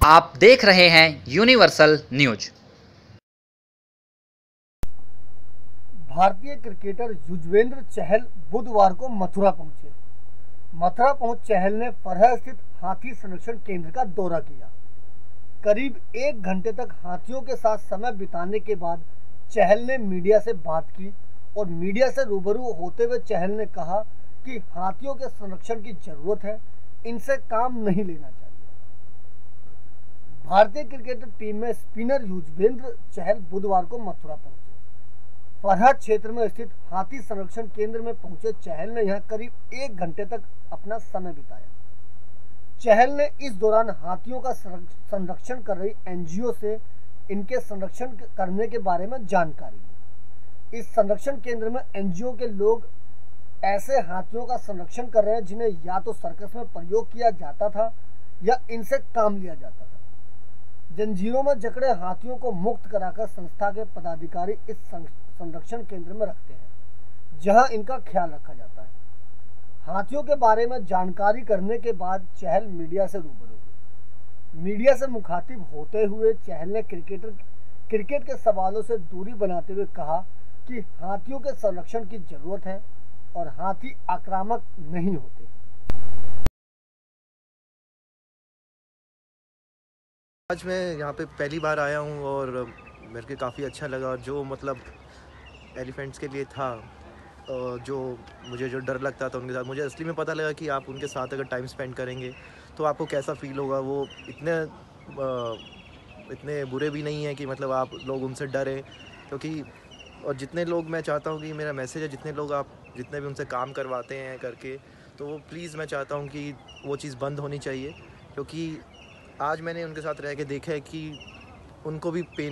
आप देख रहे हैं यूनिवर्सल न्यूज़। भारतीय क्रिकेटर युजवेंद्र चहल बुधवार को मथुरा पहुँचे। मथुरा पहुँच चहल ने फरह स्थित हाथी संरक्षण केंद्र का दौरा किया। करीब एक घंटे तक हाथियों के साथ समय बिताने के बाद चहल ने मीडिया से बात की और मीडिया से रूबरू होते हुए चहल ने कहा कि हाथियों के संरक्षण की ज़रूरत है, इनसे काम नहीं लेना चाहिए। भारतीय क्रिकेट टीम में स्पिनर युजवेंद्र चहल बुधवार को मथुरा पहुँचे। फरहद क्षेत्र में स्थित हाथी संरक्षण केंद्र में पहुँचे चहल ने यहाँ करीब एक घंटे तक अपना समय बिताया। चहल ने इस दौरान हाथियों का संरक्षण कर रही एनजीओ से इनके संरक्षण करने के बारे में जानकारी ली। इस संरक्षण केंद्र में एनजीओ के लोग ऐसे हाथियों का संरक्षण कर रहे हैं जिन्हें या तो सर्कस में प्रयोग किया जाता था या इनसे काम लिया जाता था। जंजीरों में जकड़े हाथियों को मुक्त कराकर संस्था के पदाधिकारी इस संरक्षण केंद्र में रखते हैं, जहाँ इनका ख्याल रखा जाता है। हाथियों के बारे में जानकारी करने के बाद चहल मीडिया से रूबरू हुए। मीडिया से मुखातिब होते हुए चहल ने क्रिकेटर, क्रिकेट के सवालों से दूरी बनाते हुए कहा कि हाथियों के संरक्षण की ज़रूरत है और हाथी आक्रामक नहीं होते। आज मैं यहाँ पे पहली बार आया हूँ और मेरे को काफ़ी अच्छा लगा और जो मतलब एलिफेंट्स के लिए था जो मुझे जो डर लगता था उनके साथ, मुझे असली में पता लगा कि आप उनके साथ अगर टाइम स्पेंड करेंगे तो आपको कैसा फील होगा? वो इतने इतने बुरे भी नहीं हैं कि मतलब आप लोग उनसे डरें, क्योंकि और जितने लोग मैं चाहता हूँ कि मेरा मैसेज है, जितने लोग आप, जितने भी उनसे काम करवाते हैं करके तो प्लीज़ मैं चाहता हूँ कि वो चीज़ बंद होनी चाहिए, क्योंकि आज मैंने उनके साथ रह के देखा है कि उनको भी पेन